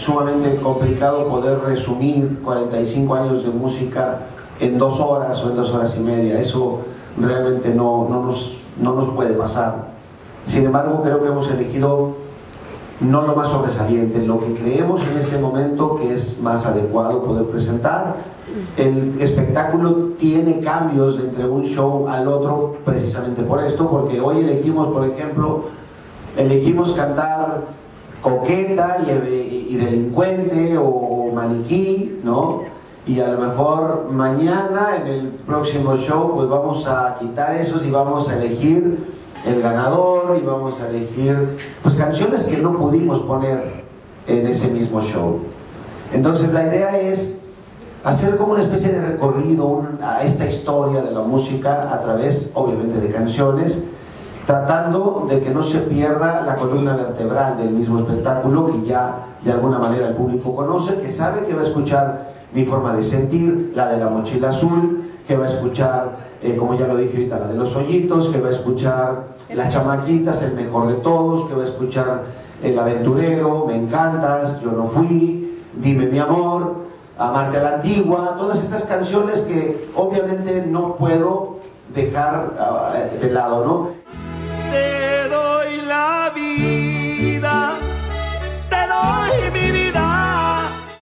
sumamente complicado poder resumir 45 años de música en dos horas o en dos horas y media. Eso realmente no, no, nos, no nos puede pasar. Sin embargo, creo que hemos elegido no lo más sobresaliente, lo que creemos en este momento que es más adecuado poder presentar. El espectáculo tiene cambios entre un show al otro precisamente por esto, porque hoy elegimos, por ejemplo, elegimos cantar coqueta y, delincuente o, maniquí, ¿no? Y a lo mejor mañana en el próximo show pues vamos a quitar esos y vamos a elegir el ganador y vamos a elegir pues canciones que no pudimos poner en ese mismo show. Entonces la idea es hacer como una especie de recorrido a esta historia de la música a través obviamente de canciones tratando de que no se pierda la columna vertebral del mismo espectáculo que ya de alguna manera el público conoce, que sabe que va a escuchar mi forma de sentir, la de la mochila azul, que va a escuchar, eh, como ya lo dije ahorita, la de los hoyitos, que va a escuchar las chamaquitas, el mejor de todos, que va a escuchar el aventurero, me encantas, yo no fui, dime mi amor, amarte a la antigua, todas estas canciones que obviamente no puedo dejar ah, de lado, ¿no?